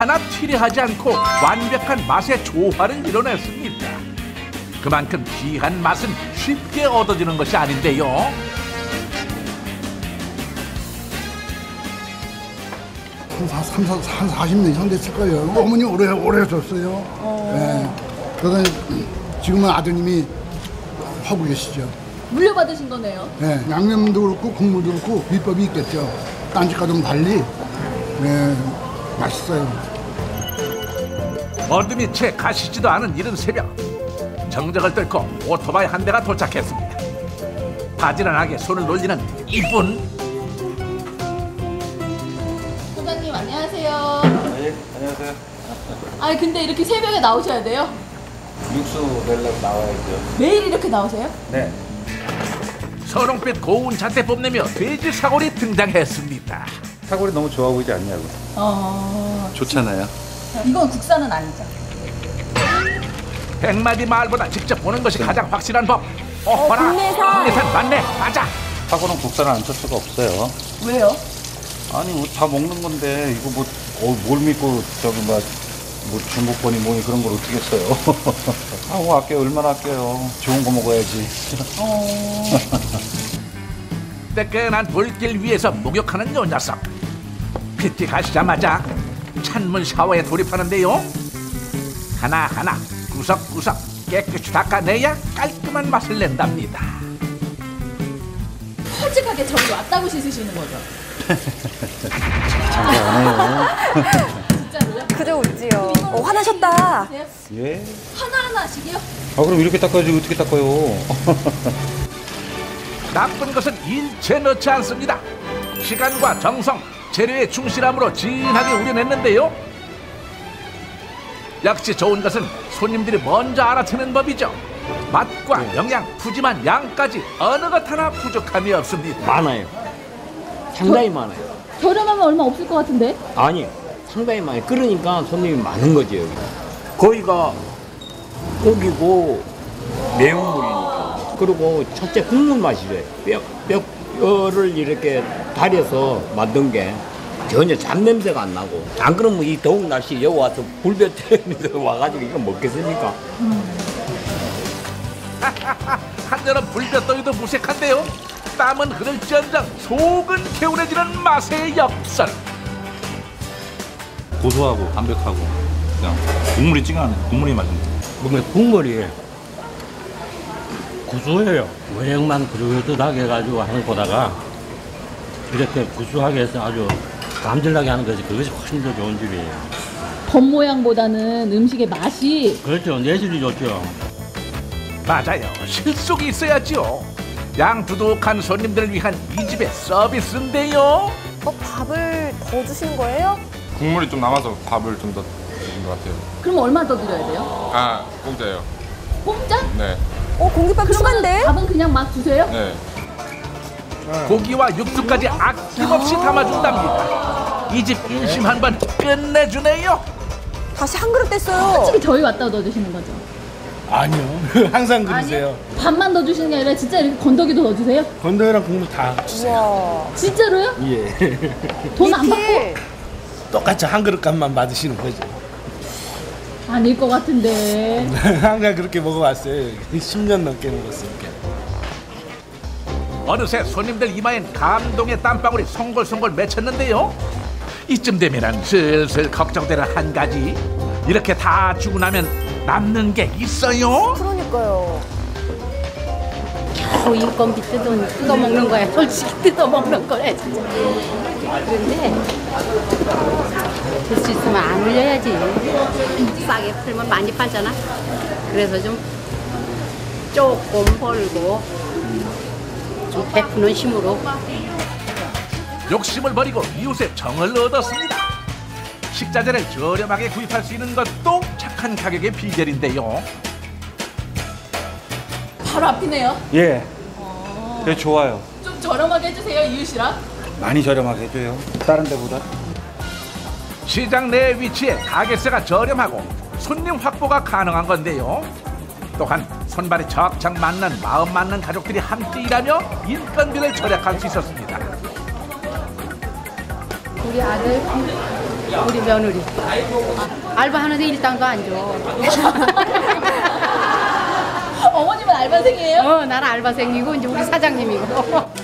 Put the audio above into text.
하나 튀려하지 않고 완벽한 맛의 조화를 이뤄냈습니다. 그만큼 귀한 맛은 쉽게 얻어지는 것이 아닌데요. 한, 사, 삼, 사, 한 40년 이상 됐을 거예요. 어머니 오래, 오래 줬어요. 예. 그러다 지금은 아드님이 하고 계시죠. 물려받으신 거네요. 예. 양념도 그렇고 국물도 그렇고 비법이 있겠죠. 딴 집과는 달리. 예. 맛있어요. 어둠이 채 가시지도 않은 이른 새벽 정적을 뚫고 오토바이 한 대가 도착했습니다. 바지런하게 손을 놀리는 이분 소장님 안녕하세요. 네, 안녕하세요. 아 근데 이렇게 새벽에 나오셔야 돼요? 육수 내려고 나와야죠. 매일 이렇게 나오세요? 네. 선홍빛 고운 자태 뽐내며 돼지 사골이 등장했습니다. 사골이 너무 좋아 보이지 않냐고. 어. 좋잖아요. 이건 국산은 아니죠. 백마디 말보다 직접 보는 것이 가장 확실한 법. 어허라, 국내산. 국내산 맞네, 맞아. 사골은 국산을 안칠 수가 없어요. 왜요? 아니 뭐 다 먹는 건데 이거 뭐뭘 믿고 저기 뭐, 뭐 중국권이 뭐니 그런 걸 어떻게 써요? 아 뭐 아껴요 얼마나 아껴요. 좋은 거 먹어야지. 뜨끈한 불길 위에서 목욕하는 요 녀석. PT 가시자마자 찬물 샤워에 돌입하는데요. 하나하나 구석구석 깨끗이 닦아내야 깔끔한 맛을 낸답니다. 솔직하게 저기 왔다고 씻으시는 거죠? 장사 안 해요. 진짜로요? 그저 웃지요. 어, 화나셨다. 네. 예? 하나하나씩이요? 아 그럼 이렇게 닦아야지 어떻게 닦아요? 나쁜 것은 일체 넣지 않습니다. 시간과 정성, 재료의 충실함으로 진하게 우려냈는데요. 역시 좋은 것은 손님들이 먼저 알아채는 법이죠. 맛과 영양, 푸짐한 양까지 어느 것 하나 부족함이 없습니다. 많아요. 상당히 많아요. 저렴하면 얼마 없을 것 같은데? 아니, 상당히 많아요. 그러니까 손님이 많은 거죠, 여기. 거기가 고기고 매운물이니까. 그리고 첫째 국물 맛이래. 뼈, 뼈 를 이렇게 달여서 만든 게 전혀 잡냄새가 안 나고. 안 그러면 이 더운 날씨에 여기 와서 불볕 때문에 와가지고 이거 먹겠습니까? 한여름 불볕 더위도 무색한데요. 땀은 흐를지언정 속은 개운해지는 맛의 역설. 고소하고 담백하고 그냥 국물이 찡하네 국물이 맛있네 몸에 국물이 구수해요. 외형만 부들부들하게 해가지고 하는 거다가 이렇게 구수하게 해서 아주 감질나게 하는 것이 그것이 훨씬 더 좋은 집이에요. 겉 모양보다는 음식의 맛이 그렇죠. 내실이 좋죠. 맞아요. 실속이 있어야지요. 양두둑한 손님들을 위한 이 집의 서비스인데요. 어, 밥을 더 주신 거예요? 국물이 좀 남아서 밥을 좀더 드린 것 같아요. 그럼 얼마 더 드려야 돼요? 아, 공짜예요. 공짜? 네, 어, 공깃밥 추가인데? 밥은 그냥 막 주세요? 네. 고기와 육수까지 아낌없이 담아준답니다. 이 집 인심 한번 끝내주네요. 다시 한 그릇 뗐어요. 솔직히 저희 왔다 넣어 주시는 거죠? 아니요. 항상 아니요? 밥만 넣어 주시는 게 아니라 진짜 이렇게 건더기도 넣어 주세요? 건더기랑 국물 다 우와. 진짜로요? 예. 돈 안 받고? 똑같이 한 그릇 값만 받으시는 거죠. 아닐 것 같은데. 항상 그렇게 먹어왔어요. 10년 넘게 먹었어요. 어느새 손님들 이마엔 감동의 땀방울이 송골송골 맺혔는데요. 이쯤 되면은 슬슬 걱정되는 한 가지. 이렇게 다 주고 나면 남는 게 있어요? 그러니까요. 겨우 인건비 뜯어, 뜯어먹는 거야. 솔직히 뜯어먹는 거야, 진짜. 그런데 될 수 있으면 안 올려야지. 싸게 팔면 많이 팔잖아. 그래서 좀 조금 벌고 좀 베푸는 힘으로 욕심을 버리고 이웃의 정을 얻었습니다. 식자재를 저렴하게 구입할 수 있는 것도 착한 가격의 비결인데요. 바로 앞이네요. 예. 그래 좋아요. 좀 저렴하게 해주세요, 이웃이랑. 많이 저렴하게 해줘요. 다른 데보다. 시장 내 위치에 가게세가 저렴하고 손님 확보가 가능한 건데요. 또한 손발이 척척 맞는 마음 맞는 가족들이 함께 일하며 인건비를 절약할 수 있었습니다. 우리 아들 우리 며느리. 알바하는데 일당도 안 줘. 어머님은 알바생이에요? 어, 나는 알바생이고 이제 우리 사장님이고.